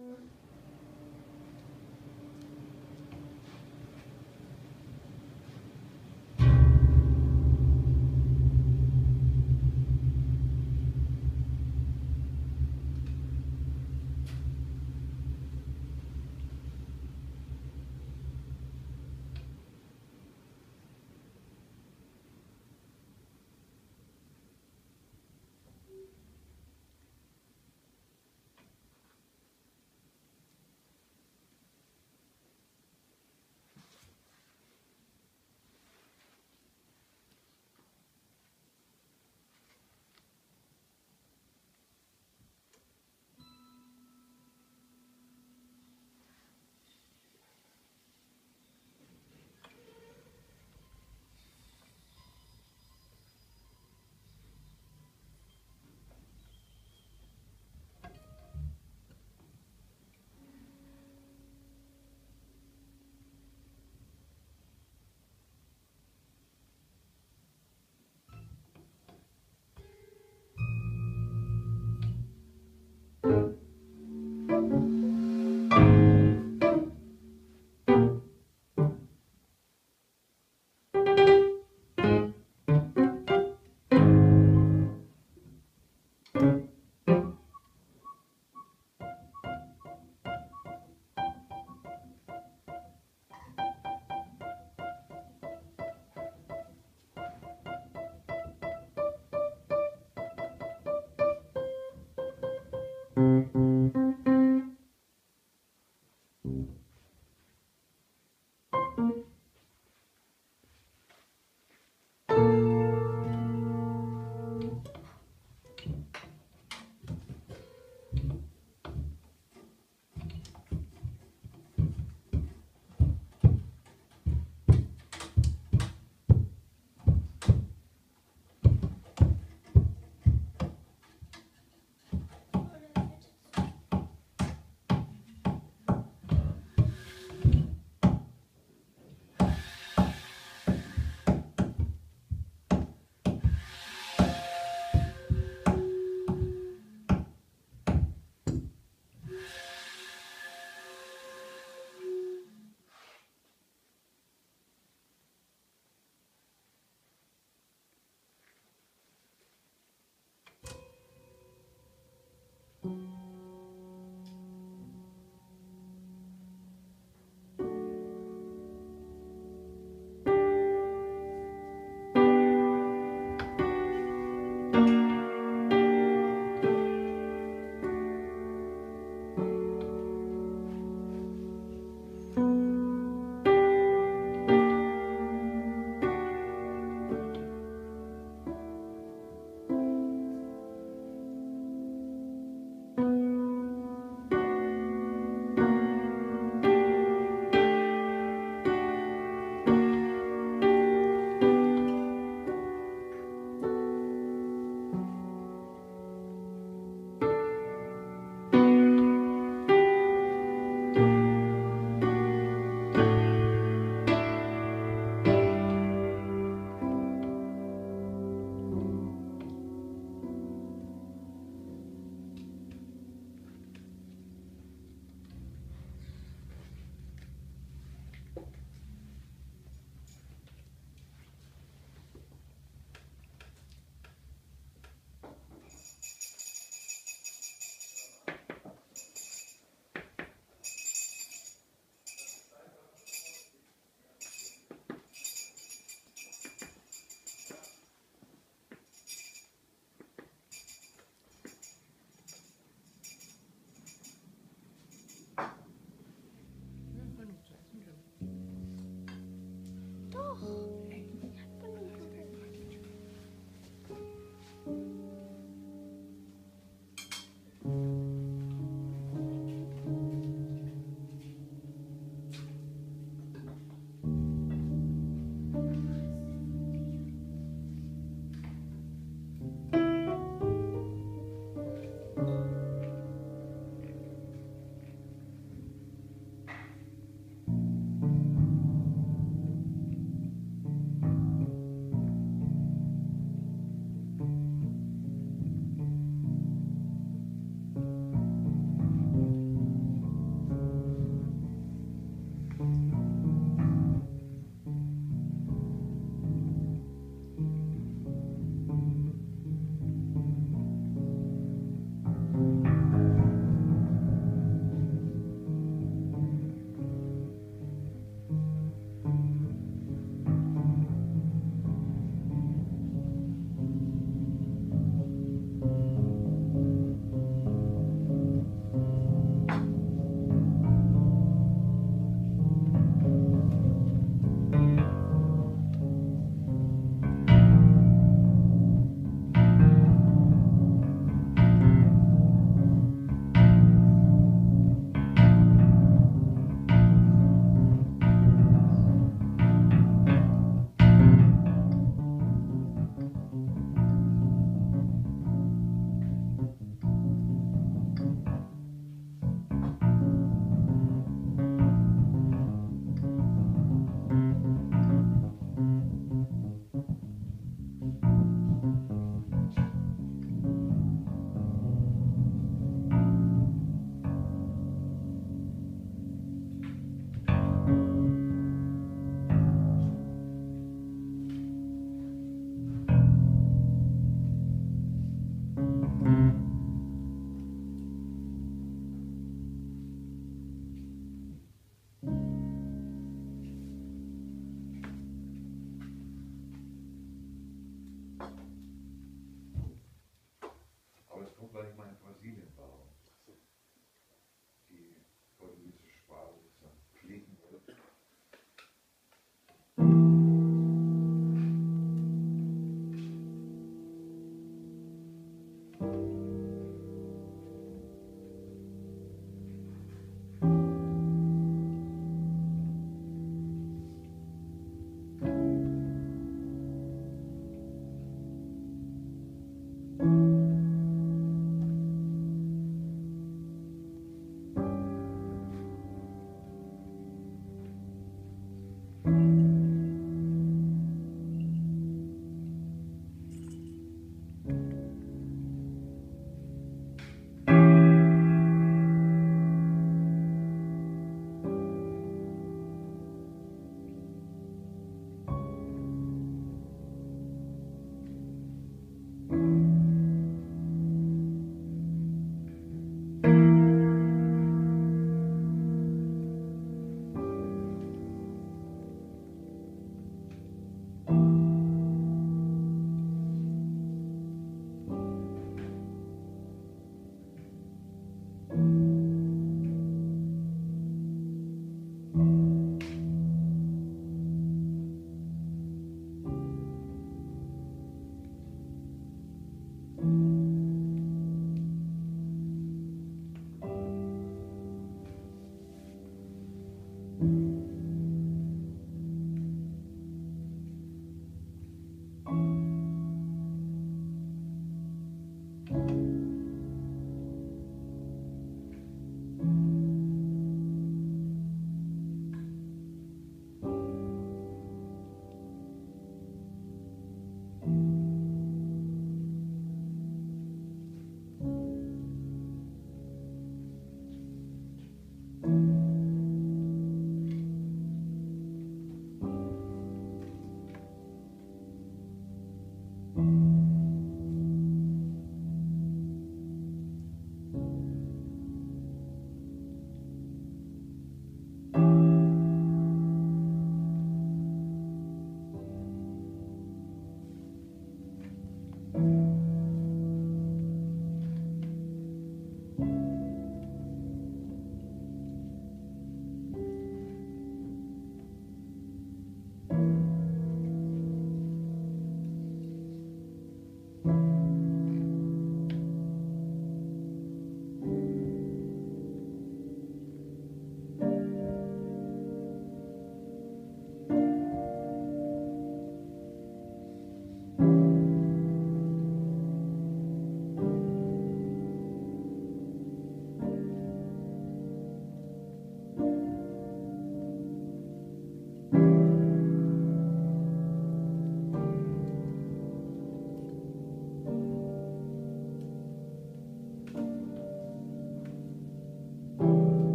Mm-hmm.